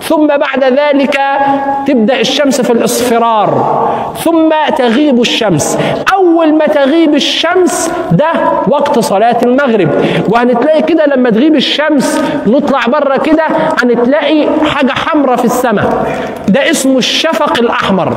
ثم بعد ذلك تبدأ الشمس في الاصفرار. ثم تغيب الشمس. أول ما تغيب الشمس ده وقت صلاة المغرب. وهنتلاقي كده لما تغيب الشمس نطلع بره كده هنتلاقي حاجة حمراء في السماء. ده اسمه الشفق الأحمر.